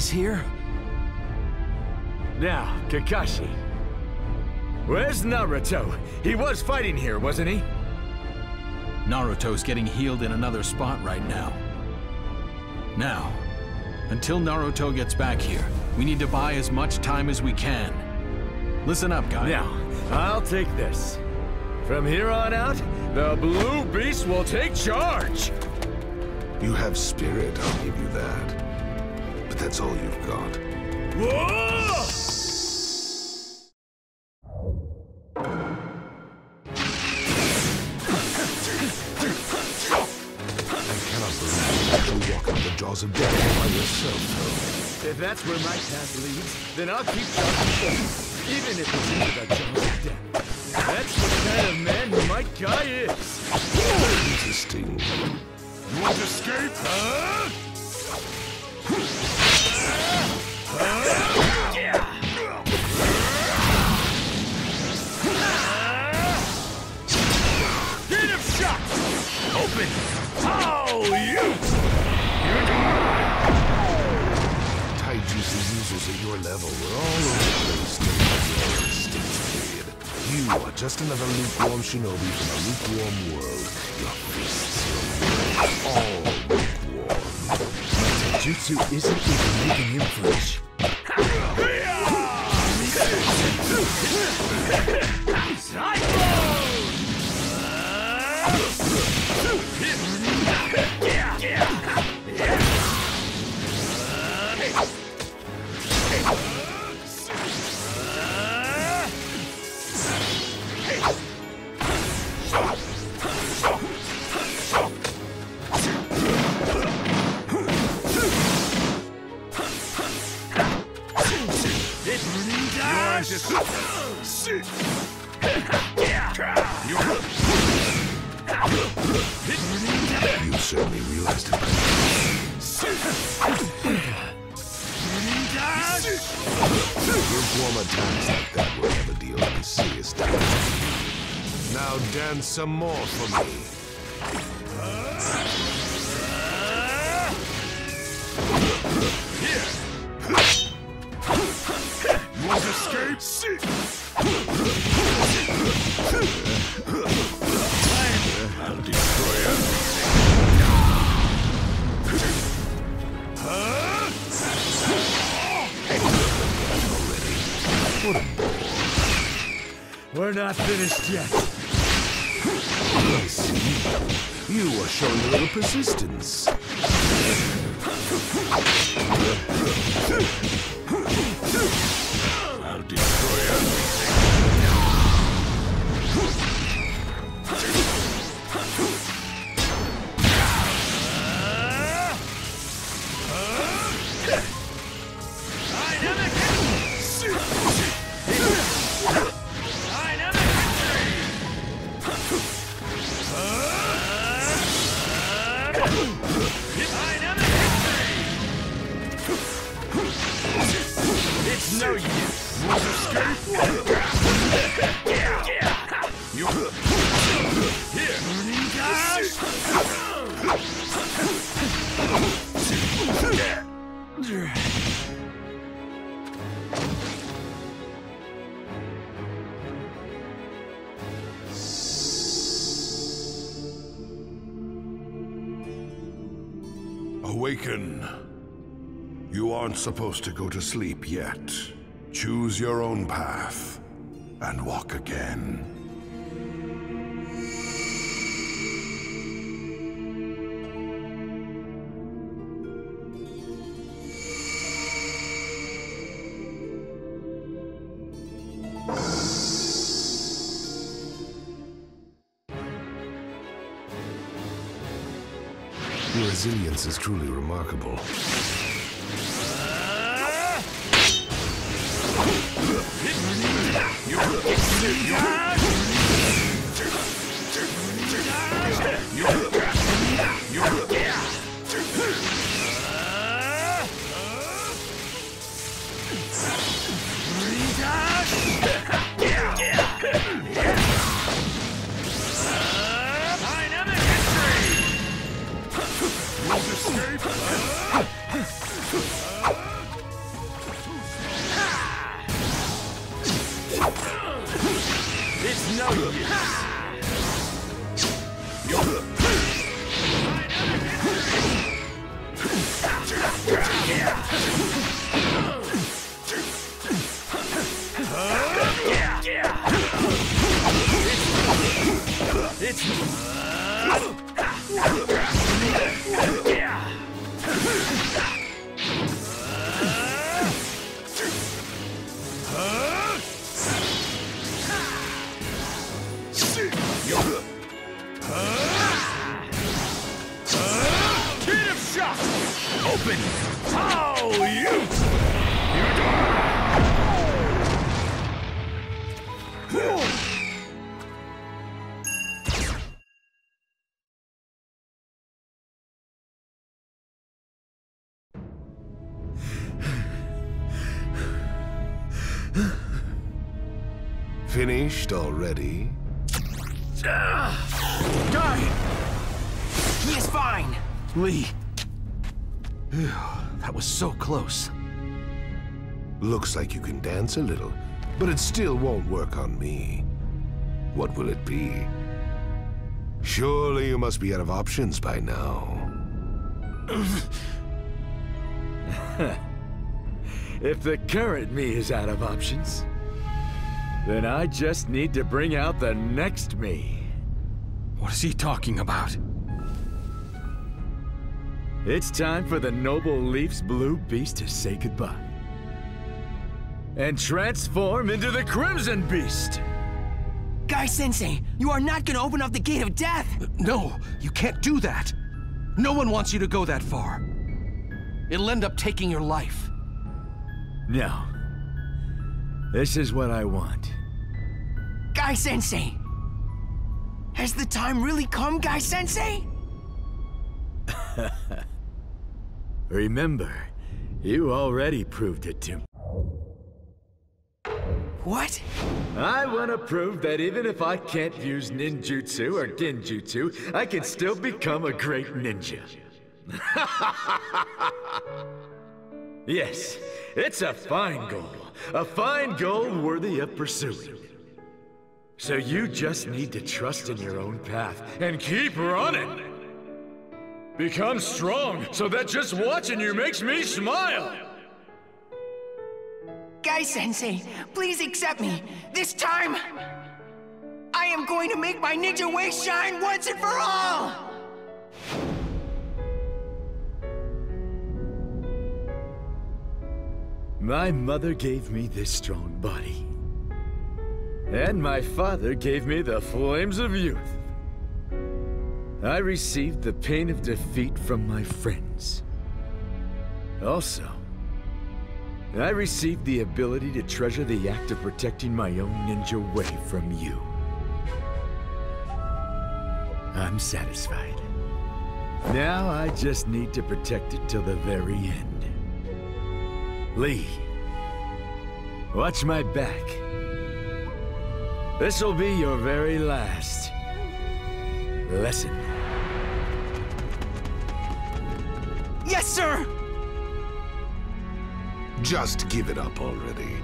guys here? Now, Kakashi. Where's Naruto? He was fighting here, wasn't he? Naruto's getting healed in another spot right now. Now, until Naruto gets back here, we need to buy as much time as we can. Listen up, guys. Now, I'll take this. From here on out, the Blue Beast will take charge! You have spirit, I'll give you that. That's all you've got. Whoa! I cannot believe you walk into the jaws of death by yourself, If that's where my path leads, then I'll keep charging even if it's into the jaws of death. That's the kind of man Might Guy is! Interesting. You want to escape? Huh? Your just another lukewarm shinobi from a lukewarm world. Your fists are all lukewarm. Jutsu isn't even making him flinch. You certainly realized it. Lukewarm attacks like that will never deal any serious damage. Now dance some more for me. You escape? I'll destroy everything. We're not finished yet. I see. You are showing a little persistence. Awaken. You aren't supposed to go to sleep yet. Choose your own path and walk again. Your resilience is truly remarkable. Dynamic It's... How you! You Finished already? Guy! He is fine! Lee. Phew, that was so close. Looks like you can dance a little, but it still won't work on me. What will it be? Surely you must be out of options by now. If the current me is out of options, then I just need to bring out the next me. What is he talking about? It's time for the Noble Leaf's Blue Beast to say goodbye. And transform into the Crimson Beast! Guy Sensei, you are not gonna open up the gate of death! No, you can't do that. No one wants you to go that far. It'll end up taking your life. No. This is what I want. Guy Sensei! Has the time really come, Guy Sensei? Remember, you already proved it to me. What? I want to prove that even if I can't use ninjutsu or genjutsu, I can still become a great ninja. yes, it's a fine goal. A fine goal worthy of pursuing. So you just need to trust in your own path and keep running. Become strong so that just watching you makes me smile. Guy Sensei, please accept me. This time, I am going to make my ninja way shine once and for all! My mother gave me this strong body. And my father gave me the flames of youth. I received the pain of defeat from my friends. Also, I received the ability to treasure the act of protecting my own ninja way from you. I'm satisfied. Now I just need to protect it till the very end. Lee, watch my back. This'll be your very last lesson. Yes, sir! Just give it up already.